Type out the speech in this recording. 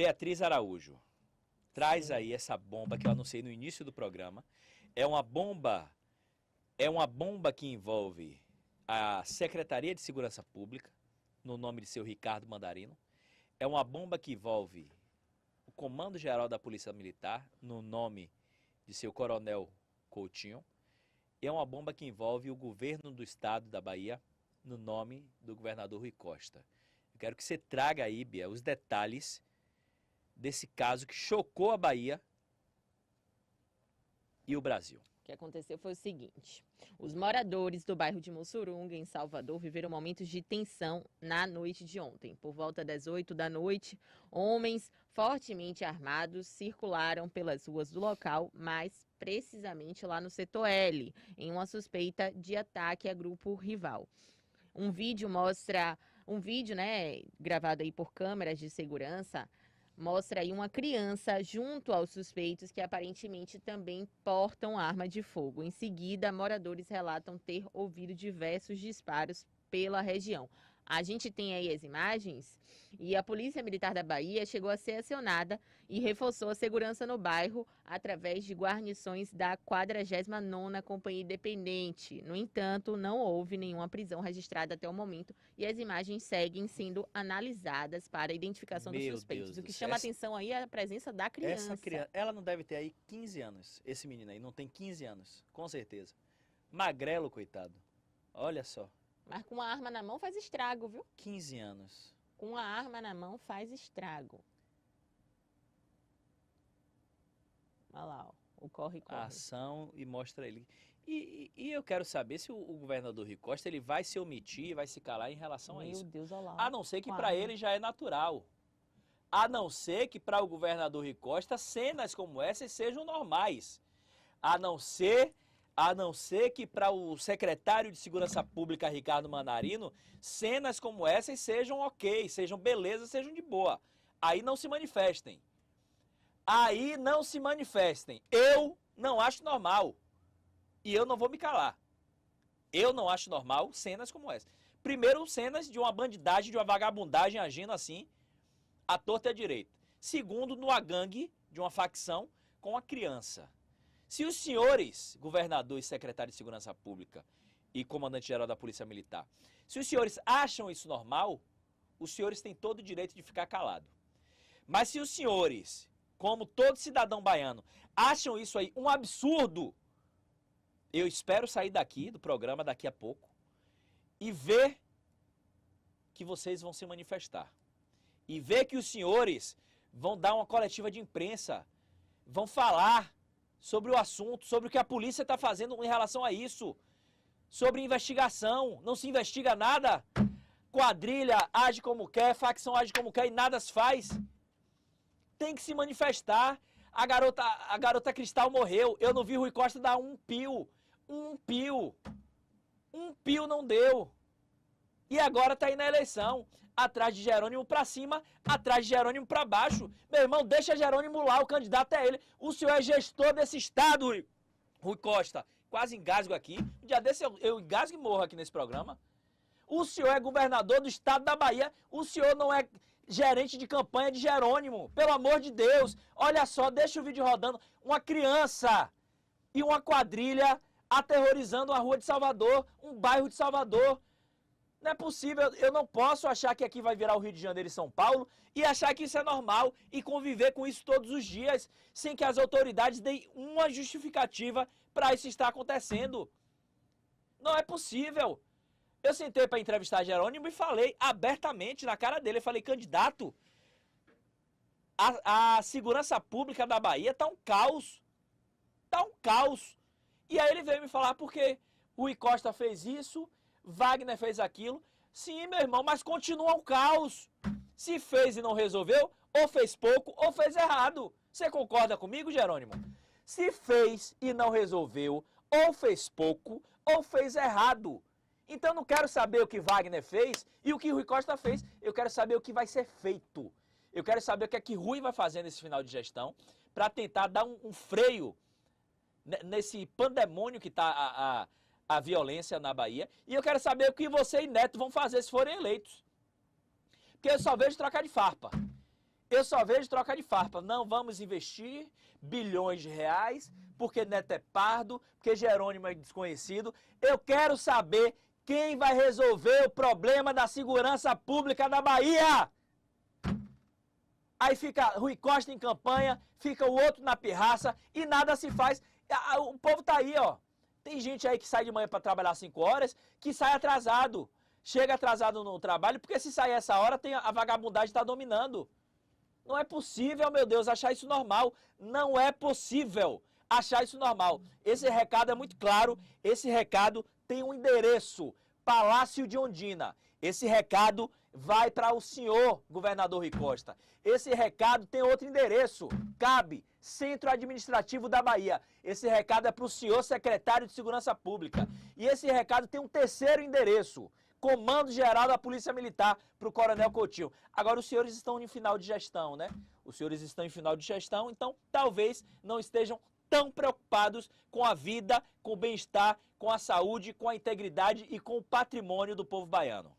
Beatriz Araújo, traz aí essa bomba que eu anunciei no início do programa. É uma bomba, é uma bomba que envolve a Secretaria de Segurança Pública, no nome de seu Ricardo Mandarino. É uma bomba que envolve o Comando Geral da Polícia Militar, no nome de seu Coronel Coutinho. É uma bomba que envolve o governo do estado da Bahia, no nome do governador Rui Costa. Eu quero que você traga aí, Bia, os detalhes desse caso que chocou a Bahia e o Brasil. O que aconteceu foi o seguinte: os moradores do bairro de Mussurunga, em Salvador, viveram momentos de tensão na noite de ontem. Por volta das 8 da noite, homens fortemente armados circularam pelas ruas do local, mais precisamente lá no setor L, em uma suspeita de ataque a grupo rival. Um vídeo mostra, um vídeo, né, gravado aí por câmeras de segurança, mostra aí uma criança junto aos suspeitos que aparentemente também portam arma de fogo. Em seguida, moradores relatam ter ouvido diversos disparos pela região. A gente tem aí as imagens e a Polícia Militar da Bahia chegou a ser acionada e reforçou a segurança no bairro através de guarnições da 49ª Companhia Independente. No entanto, não houve nenhuma prisão registrada até o momento e as imagens seguem sendo analisadas para a identificação Meu dos suspeitos. O que chama céu. atenção aí é a presença da criança. Essa criança, ela não deve ter aí 15 anos, esse menino aí, não tem 15 anos, com certeza. Magrelo, coitado. Olha só, Mas com uma arma na mão faz estrago, viu? 15 anos. Com uma arma na mão faz estrago. Olha lá, ó. O corre-corre. a ação e mostra ele. E, e- e eu quero saber se o, o governador Rui Costa ele vai se omitir, vai se calar em relação a Meu isso. Deus, olha lá. A não ser que a para ele já é natural. A não ser que para o governador Rui Costa cenas como essas sejam normais. A não ser, a não ser que para o secretário de Segurança Pública Ricardo Manarino, cenas como essas sejam ok, sejam beleza, sejam de boa. Aí não se manifestem. Aí não se manifestem. Eu não acho normal. E eu não vou me calar. Eu não acho normal cenas como essa. Primeiro, cenas de uma bandidagem, de uma vagabundagem agindo assim, à torta e à direita. Segundo, numa gangue de uma facção com a criança. Se os senhores, governador e secretário de Segurança Pública e comandante-geral da Polícia Militar, se os senhores acham isso normal, os senhores têm todo o direito de ficar calado. Mas se os senhores, como todo cidadão baiano, acham isso aí um absurdo, eu espero sair daqui, do programa, daqui a pouco, e ver que vocês vão se manifestar. E ver que os senhores vão dar uma coletiva de imprensa, vão falar sobre o assunto, sobre o que a polícia está fazendo em relação a isso, sobre investigação. Não se investiga nada. Quadrilha age como quer, facção age como quer e nada se faz. Tem que se manifestar. A garota, a garota Cristal morreu. Eu não vi Rui Costa dar um pio. Um pio. Um pio não deu. E agora tá aí na eleição. Atrás de Jerônimo pra cima, atrás de Jerônimo pra baixo. Meu irmão, deixa Jerônimo lá, o candidato é ele. O senhor é gestor desse estado, Rui, Rui Costa. Quase engasgo aqui. Um dia desse eu, eu engasgo e morro aqui nesse programa. O senhor é governador do estado da Bahia. O senhor não é gerente de campanha de Jerônimo. Pelo amor de Deus. Olha só, deixa o vídeo rodando. Uma criança e uma quadrilha aterrorizando a rua de Salvador, um bairro de Salvador. Não é possível, eu não posso achar que aqui vai virar o Rio de Janeiro e São Paulo e achar que isso é normal e conviver com isso todos os dias, sem que as autoridades deem uma justificativa para isso estar acontecendo. Não é possível. Eu sentei para entrevistar Jerônimo e falei abertamente na cara dele, eu falei, candidato, a, a segurança pública da Bahia tá um caos. Tá um caos. E aí ele veio me falar porque Rui Costa fez isso, Wagner fez aquilo. Sim, meu irmão, mas continua um caos. Se fez e não resolveu, ou fez pouco, ou fez errado. Você concorda comigo, Jerônimo? Se fez e não resolveu, ou fez pouco, ou fez errado. Então não quero saber o que Wagner fez e o que Rui Costa fez. Eu quero saber o que vai ser feito. Eu quero saber o que é que Rui vai fazer nesse final de gestão para tentar dar um, um freio ne- nesse pandemônio que está a, a, a violência na Bahia. E eu quero saber o que você e Neto vão fazer se forem eleitos. Porque eu só vejo trocar de farpa. eu só vejo troca de farpa. Não vamos investir bilhões de reais, porque Neto é pardo, porque Jerônimo é desconhecido. Eu quero saber quem vai resolver o problema da segurança pública da Bahia. Aí fica Rui Costa em campanha, fica o outro na pirraça e nada se faz. O povo tá aí, ó. Tem gente aí que sai de manhã para trabalhar 5 horas, que sai atrasado. Chega atrasado no trabalho, porque se sair essa hora, tem a vagabundagem está dominando. Não é possível, meu Deus, achar isso normal. Não é possível achar isso normal. Esse recado é muito claro. Esse recado tem um endereço: Palácio de Ondina. Esse recado vai para o senhor governador Rui Costa. Esse recado tem outro endereço. Cabe Centro Administrativo da Bahia. Esse recado é para o senhor secretário de Segurança Pública. E esse recado tem um terceiro endereço. Comando Geral da Polícia Militar para o Coronel Coutinho. Agora, os senhores estão em final de gestão, né? Os senhores estão em final de gestão, então talvez não estejam tão preocupados com a vida, com o bem-estar, com a saúde, com a integridade e com o patrimônio do povo baiano.